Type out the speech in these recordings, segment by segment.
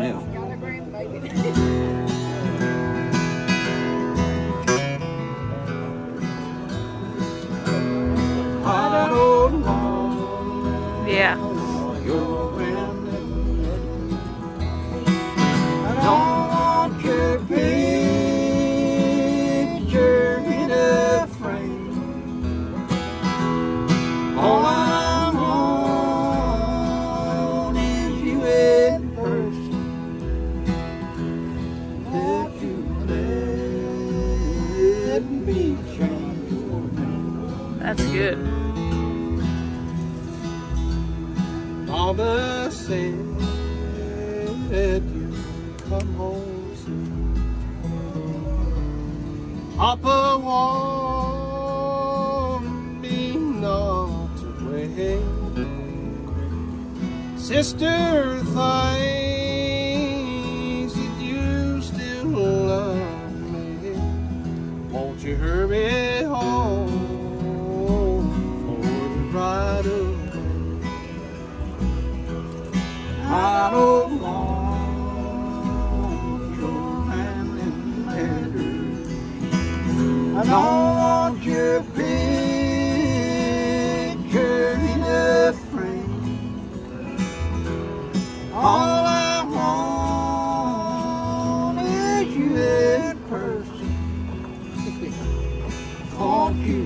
new. I don't want Yeah. That's good. Mama said you come home soon. Papa warned me not to wait. Sister thinks You hurry home for the bride of I don't want your family letters. I don't want your picture You.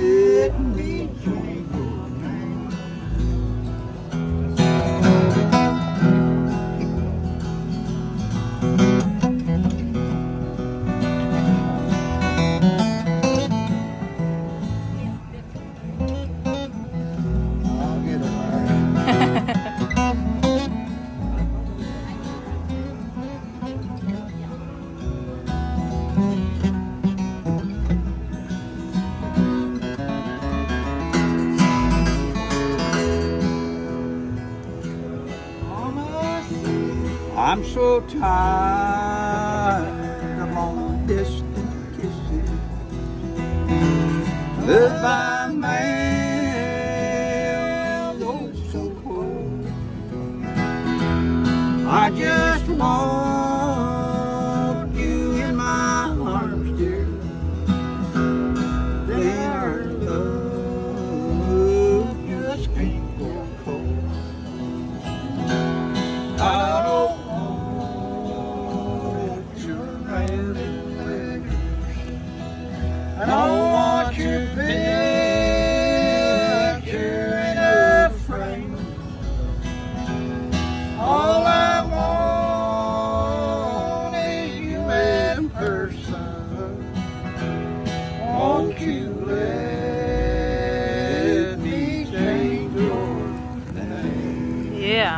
Let me change I'm so tired of long distance kisses. By mail, oh so cold. I just want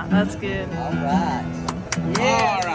That's good. All right. Yeah.